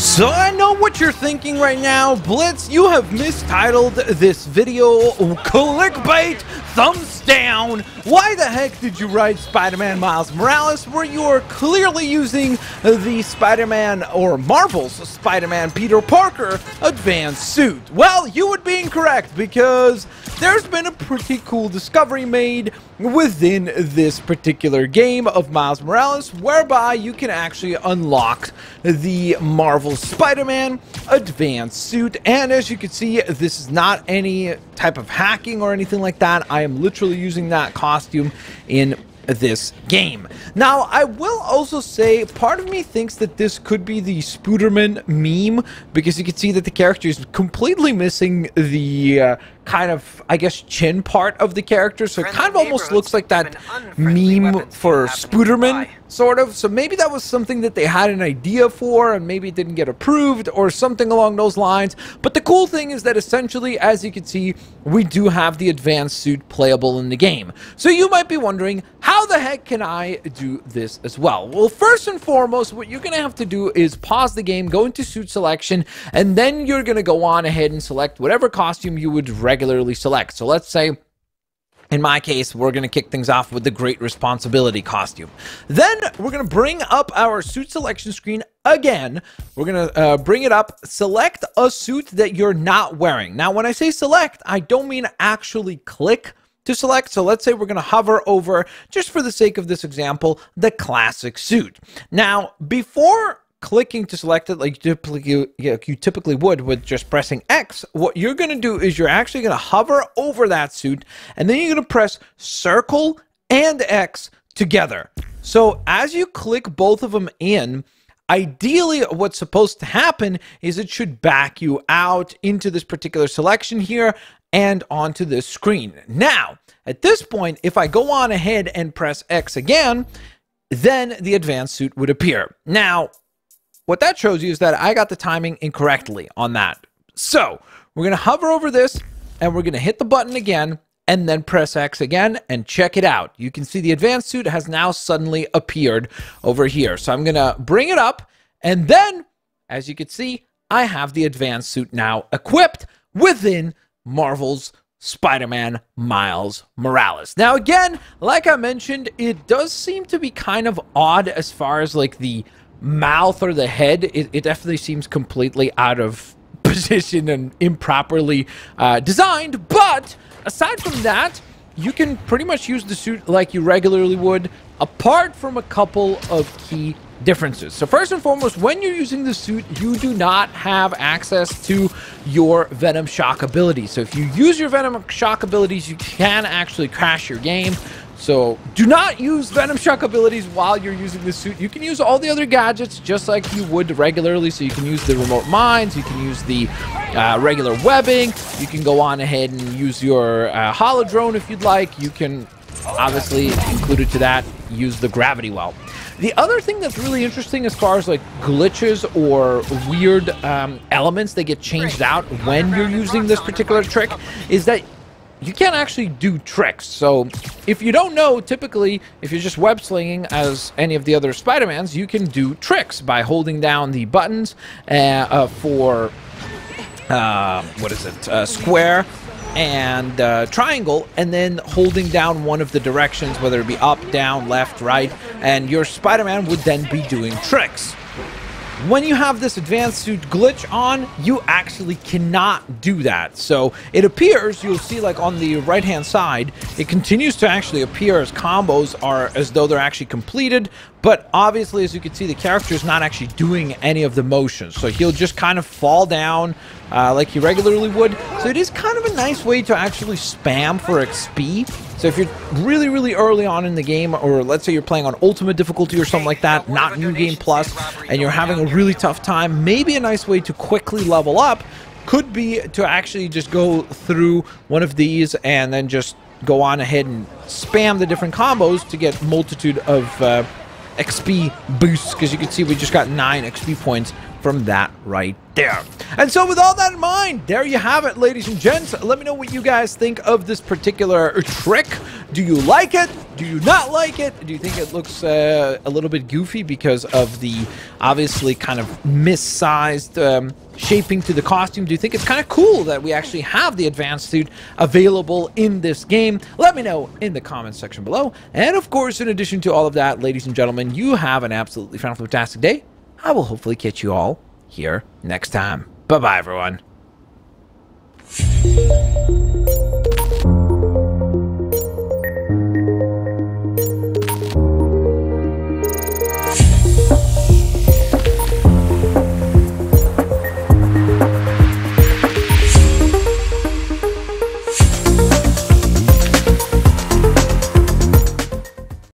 So I know what you're thinking right now, Blitz, you have mistitled this video clickbait, thumbs down. Why the heck did you write Spider-Man Miles Morales where you are clearly using the Spider-Man or Marvel's Spider-Man Peter Parker advanced suit? Well, you would be incorrect because there's been a pretty cool discovery made within this particular game of Miles Morales whereby you can actually unlock the Marvel Spider-Man advanced suit and as you can see this is not any type of hacking or anything like that I am literally using that costume in this game. Now, I will also say, part of me thinks that this could be the Spooderman meme, because you can see that the character is completely missing the uh, kind of, I guess, chin part of the character, so it kind of almost looks like that meme for Spooderman, sort of. So maybe that was something that they had an idea for, and maybe it didn't get approved, or something along those lines. But the cool thing is that essentially, as you can see, we do have the advanced suit playable in the game. So you might be wondering, how the heck can I do this as well? Well, first and foremost, what you're going to have to do is pause the game, go into suit selection, and then you're going to go on ahead and select whatever costume you would regularly select. So let's say in my case, we're going to kick things off with the Great Responsibility costume. Then we're going to bring up our suit selection screen again. We're going to uh, bring it up, select a suit that you're not wearing. Now, when I say select, I don't mean actually click to select. So let's say we're going to hover over, just for the sake of this example, the classic suit. Now, before clicking to select it like you typically, you, typically would with just pressing X, what you're going to do is you're actually going to hover over that suit and then you're going to press circle and X together. So as you click both of them in, Ideally, what's supposed to happen is it should back you out into this particular selection here and onto this screen. Now, at this point, if I go on ahead and press X again, then the advanced suit would appear. Now, what that shows you is that I got the timing incorrectly on that. So we're going to hover over this and we're going to hit the button again and then press X again and check it out. You can see the advanced suit has now suddenly appeared over here. So I'm going to bring it up and then as you can see, I have the advanced suit now equipped within Marvel's Spider-Man Miles Morales. Now again, like I mentioned, it does seem to be kind of odd as far as like the mouth or the head, it, it definitely seems completely out of position and improperly uh, designed. But aside from that, you can pretty much use the suit like you regularly would, apart from a couple of key differences. So first and foremost, when you're using the suit, you do not have access to your Venom Shock ability. So if you use your Venom Shock abilities, you can actually crash your game. So do not use Venom Shock abilities while you're using the suit. You can use all the other gadgets just like you would regularly. So you can use the remote mines, you can use the uh, regular webbing, you can go on ahead and use your uh, holo drone if you'd like. You can obviously included to that use the gravity well. The other thing that's really interesting as far as like glitches or weird um, elements that get changed out when you're using this particular trick is that you can't actually do tricks. So if you don't know, typically, if you're just web slinging as any of the other Spider-Mans, you can do tricks by holding down the buttons uh, uh, for, uh, what is it, uh, square and uh, triangle, and then holding down one of the directions, whether it be up, down, left, right, and your Spider-Man would then be doing tricks. When you have this advanced suit glitch on, you actually cannot do that. So it appears, you'll see like on the right hand side, it continues to actually appear as combos are as though they're actually completed, but obviously as you can see the character is not actually doing any of the motions. So he'll just kind of fall down uh, like you regularly would. So it is kind of a nice way to actually spam for XP. So if you're really, really early on in the game, or let's say you're playing on ultimate difficulty or something like that, not new game plus, and you're having a really tough time, maybe a nice way to quickly level up could be to actually just go through one of these and then just go on ahead and spam the different combos to get multitude of uh, XP boosts because you can see we just got 9 XP points from that right there. And so with all that in mind, there you have it, ladies and gents. Let me know what you guys think of this particular trick. Do you like it? Do you not like it? Do you think it looks uh, a little bit goofy because of the obviously kind of missized um, shaping to the costume? Do you think it's kind of cool that we actually have the advanced suit available in this game? Let me know in the comments section below. And of course, in addition to all of that, ladies and gentlemen, you have an absolutely fantastic day. I will hopefully catch you all here next time. Bye-bye, everyone.